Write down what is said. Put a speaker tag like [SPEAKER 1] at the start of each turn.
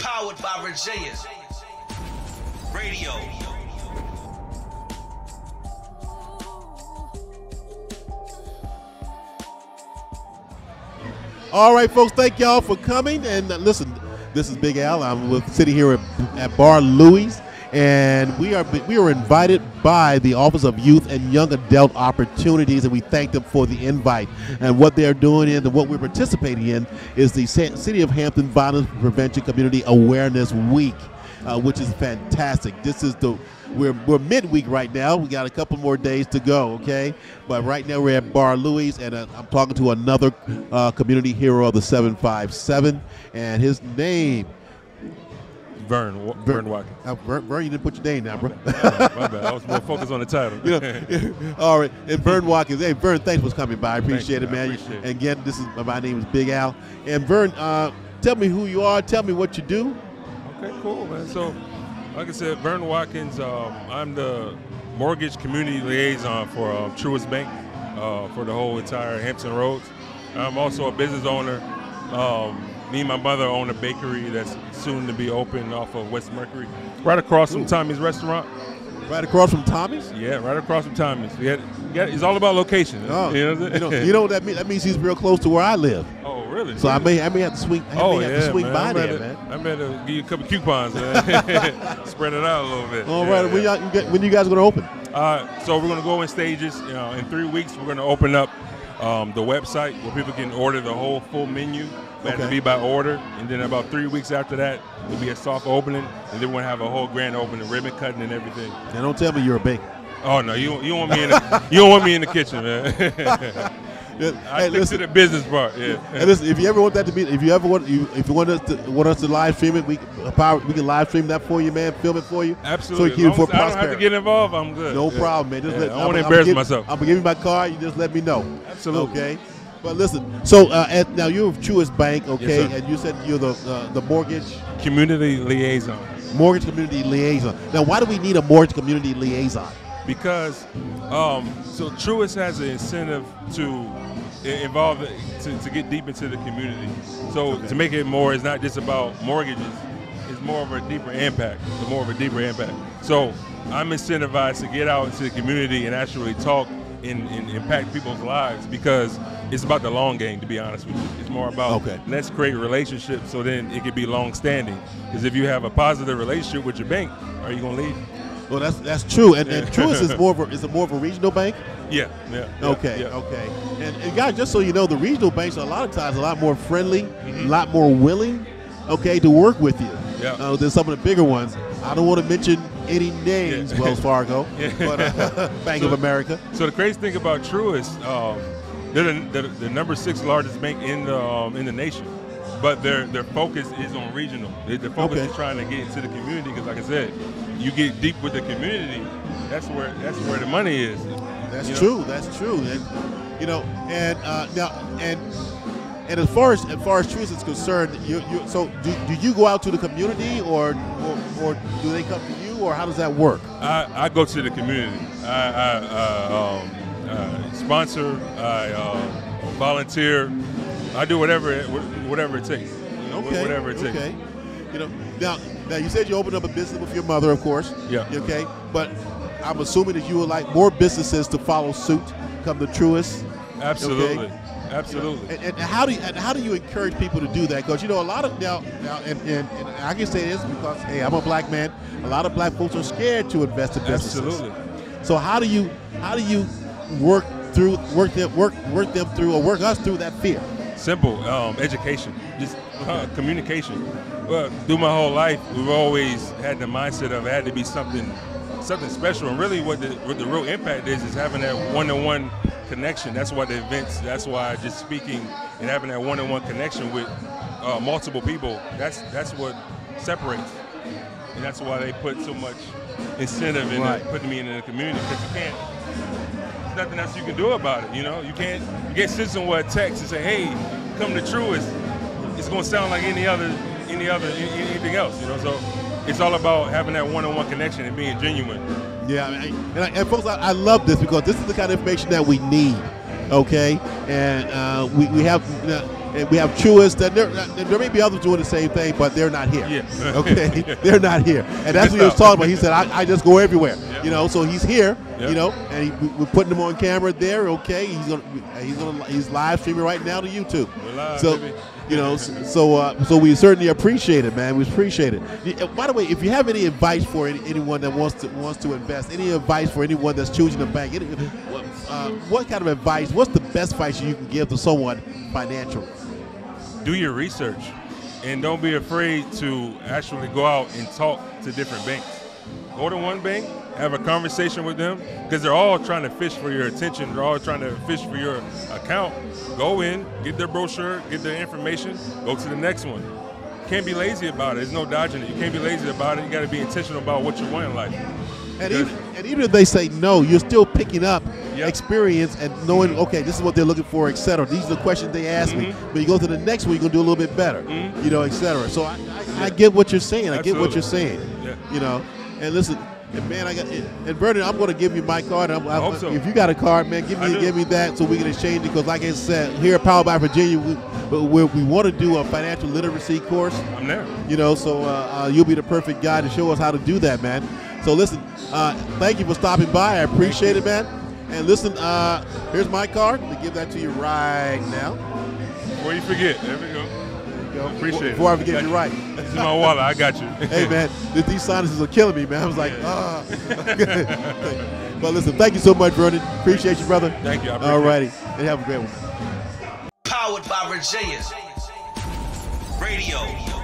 [SPEAKER 1] Powered by Virginia. Radio.
[SPEAKER 2] All right, folks, thank y'all for coming. And listen, this is Big Al. I'm with, sitting here at, at Bar Louie's, and we are we are invited by the Office of Youth and Young Adult Opportunities, and we thank them for the invite. And what they're doing and what we're participating in is the City of Hampton Violence Prevention Community Awareness Week, uh, which is fantastic. This is the we're, we're midweek right now. We got a couple more days to go, okay? But right now we're at Bar Louie's, and uh, I'm talking to another uh, community hero of the 757, and his name.
[SPEAKER 3] Vern, Wa- Vern Watkins.
[SPEAKER 2] Uh, Vern, Vern, you didn't put your name down, bro.
[SPEAKER 3] My bad. I was more focused on the title.
[SPEAKER 2] You know, all right, and Vern Watkins. Hey, Vern, thanks for coming by. I appreciate
[SPEAKER 3] you,
[SPEAKER 2] it,
[SPEAKER 3] man. Appreciate it.
[SPEAKER 2] Again, this is my name is Big Al. And Vern, uh, tell me who you are. Tell me what you do.
[SPEAKER 3] Okay, cool, man. So, like I said, Vern Watkins. Um, I'm the mortgage community liaison for um, Truist Bank uh, for the whole entire Hampton Roads. I'm also a business owner. Um, me and my mother own a bakery that's soon to be open off of West Mercury, right across from Tommy's restaurant.
[SPEAKER 2] Right across from Tommy's.
[SPEAKER 3] Yeah, right across from Tommy's. We had, we it's all about location.
[SPEAKER 2] Oh,
[SPEAKER 3] you know,
[SPEAKER 2] you know, you know that means? That means he's real close to where I live.
[SPEAKER 3] Oh, really?
[SPEAKER 2] So I may I may have to swing. I
[SPEAKER 3] Oh
[SPEAKER 2] may have
[SPEAKER 3] yeah,
[SPEAKER 2] to swing
[SPEAKER 3] man.
[SPEAKER 2] by
[SPEAKER 3] I'm
[SPEAKER 2] there,
[SPEAKER 3] ready-
[SPEAKER 2] man.
[SPEAKER 3] To give you a couple coupons, man. Spread it out a little bit.
[SPEAKER 2] All
[SPEAKER 3] Yeah,
[SPEAKER 2] right, when, y'all, when you guys gonna open?
[SPEAKER 3] Uh, so we're gonna go in stages. You know, in three weeks, we're gonna open up um, the website where people can order the whole full menu. But
[SPEAKER 2] Okay.
[SPEAKER 3] to be by order, and then about three weeks after that, it'll be a soft opening, and then we'll have a whole grand opening, ribbon cutting, and everything.
[SPEAKER 2] Now don't tell me you're a baker.
[SPEAKER 3] Oh no, you you want me in the, you don't want me in the kitchen, man.
[SPEAKER 2] Yeah,
[SPEAKER 3] I
[SPEAKER 2] hey, listen,
[SPEAKER 3] to the business part. Yeah.
[SPEAKER 2] hey, listen. If you ever want that to be, if you ever want, you, if you want us to want us to live stream it, we we can live stream that for you, man. Film it for you.
[SPEAKER 3] Absolutely.
[SPEAKER 2] So you can for
[SPEAKER 3] as I don't have to get involved, I'm good.
[SPEAKER 2] No
[SPEAKER 3] Yeah.
[SPEAKER 2] problem, man. Just
[SPEAKER 3] Yeah,
[SPEAKER 2] let,
[SPEAKER 3] I don't want to embarrass
[SPEAKER 2] give-
[SPEAKER 3] myself.
[SPEAKER 2] I'm gonna give you my card. You just let me know.
[SPEAKER 3] Absolutely.
[SPEAKER 2] Okay. But listen. So uh, at, now you're with Truist Bank, okay,
[SPEAKER 3] sir.
[SPEAKER 2] and you said you're the uh, the mortgage
[SPEAKER 3] Community liaison.
[SPEAKER 2] mortgage community liaison. Now, why do we need a mortgage community liaison?
[SPEAKER 3] because um, so Truist has an incentive to involve to, to get deep into the community. So to make it more, it's not just about mortgages. It's more of a deeper impact. It's more of a deeper impact. So I'm incentivized to get out into the community and actually talk and, and impact people's lives because it's about the long game. To be honest with you, it's more about
[SPEAKER 2] Okay.
[SPEAKER 3] let's create relationships so then it can be long standing. Because if you have a positive relationship with your bank, are you gonna leave?
[SPEAKER 2] Well, that's that's true, and, and Truist is more of a, is it more of a regional bank?
[SPEAKER 3] Yeah, yeah. yeah,
[SPEAKER 2] Okay,
[SPEAKER 3] yeah.
[SPEAKER 2] okay. And, and guys, just so you know, the regional banks are a lot of times a lot more friendly,
[SPEAKER 3] Mm-hmm.
[SPEAKER 2] a lot more willing, okay, to work with you.
[SPEAKER 3] Yeah.
[SPEAKER 2] Uh, than some of the bigger ones. I don't want to mention any names,
[SPEAKER 3] Yeah.
[SPEAKER 2] Wells Fargo,
[SPEAKER 3] Yeah.
[SPEAKER 2] but uh, Bank of America.
[SPEAKER 3] So the crazy thing about Truist, um, they're the, the, the number six largest bank in the um, in the nation, but their their focus is on regional. Their, their focus
[SPEAKER 2] Okay.
[SPEAKER 3] is trying to get into the community because, like I said, you get deep with the community. That's where that's where the money is.
[SPEAKER 2] That's
[SPEAKER 3] You know?
[SPEAKER 2] true. That's true. And, you know, and uh, now and and as far as as far as Truist is concerned, you, you so do, do you go out to the community or, or or do they come to you or how does that work?
[SPEAKER 3] I, I go to the community. I, I uh, um, uh, sponsor. I uh, volunteer. I do whatever it, whatever it takes.
[SPEAKER 2] Okay.
[SPEAKER 3] Whatever it takes.
[SPEAKER 2] Okay. You know, now now you said you opened up a business with your mother, of course.
[SPEAKER 3] Yeah.
[SPEAKER 2] Okay, but I'm assuming that you would like more businesses to follow suit, come to Truist.
[SPEAKER 3] Absolutely.
[SPEAKER 2] Okay.
[SPEAKER 3] Absolutely.
[SPEAKER 2] And, and how do you, and how do you encourage people to do that? Because you know a lot of now, now and, and, and I can say this because hey, I'm a black man. A lot of black folks are scared to invest in businesses.
[SPEAKER 3] Absolutely.
[SPEAKER 2] So how do you how do you work through work them work work them through or work us through that fear?
[SPEAKER 3] Simple. Um, education. Just uh, communication. Well, through my whole life, we've always had the mindset of it had to be something, something special. And really, what the what the real impact is is having that one-on-one connection. That's why the events. That's why just speaking and having that one-on-one connection with uh, multiple people. That's that's what separates. And that's why they put so much incentive in
[SPEAKER 2] Right.
[SPEAKER 3] putting me in the community because you can't there's nothing else you can do about it. You know, you can't you can't someone a text and say, "Hey, come to Truist." It's going to sound like any other any other any- anything else. You know, so it's all about having that one-on-one connection and being genuine.
[SPEAKER 2] Yeah, and, I, and folks, I, I love this because this is the kind of information that we need. Okay, and uh, we, we have uh, and we have Truist. And there, there may be others doing the same thing, but they're not here.
[SPEAKER 3] Yeah.
[SPEAKER 2] Okay, they're not here, and that's what he was talking about. He said, "I, I just go everywhere."
[SPEAKER 3] Yeah.
[SPEAKER 2] You know, so he's here.
[SPEAKER 3] Yeah.
[SPEAKER 2] You know, and he, we- we're putting him on camera there. Okay, he's gonna he's gonna he's live streaming right now to YouTube.
[SPEAKER 3] Live,
[SPEAKER 2] so.
[SPEAKER 3] baby.
[SPEAKER 2] You know, so so, uh, so we certainly appreciate it, man. We appreciate it. By the way, if you have any advice for any, anyone that wants to wants to invest, any advice for anyone that's choosing a bank, any, what, uh, what kind of advice? What's the best advice you can give to someone financially?
[SPEAKER 3] Do your research and don't be afraid to actually go out and talk to different banks. Go to one bank, have a conversation with them because they're all trying to fish for your attention. They're all trying to fish for your account. Go in, get their brochure, get their information, go to the next one. Can't be lazy about it. There's no dodging it. You can't be lazy about it. You got to be intentional about what you want in life.
[SPEAKER 2] And even, and even if they say no, you're still picking up
[SPEAKER 3] Yep.
[SPEAKER 2] experience and knowing, okay, this is what they're looking for, et cetera. These are the questions they ask me.
[SPEAKER 3] Mm-hmm.
[SPEAKER 2] But you go to the next one, you're going to do a little bit better, you know, et cetera. So I, I, I get what you're saying. I get what you're saying.
[SPEAKER 3] Yeah.
[SPEAKER 2] You know, and listen, and man, I got and Vernon, I'm going to give you my card. I'm, I'm-
[SPEAKER 3] hope so.
[SPEAKER 2] If you got a card, man, give me give me that so we can exchange it. Because like I said, here at Power by Virginia, we we, we want to do a financial literacy course.
[SPEAKER 3] I'm there.
[SPEAKER 2] You know, so uh, uh, you'll be the perfect guy to show us how to do that, man. So listen, uh, thank you for stopping by. I appreciate it, man. And listen, uh, here's my card. Let me give that to you right now.
[SPEAKER 3] Before you forget, there we go.
[SPEAKER 2] There you go.
[SPEAKER 3] Appreciate it.
[SPEAKER 2] Before I forget, you're right.
[SPEAKER 3] This is my wallet. I got you.
[SPEAKER 2] hey, man, these sinuses are killing me, man. I was like, ah. but listen, thank you so much, Vernon. Appreciate you, brother.
[SPEAKER 3] Thank you.
[SPEAKER 2] All righty. And have a great one.
[SPEAKER 1] Powered by Virginia. Radio.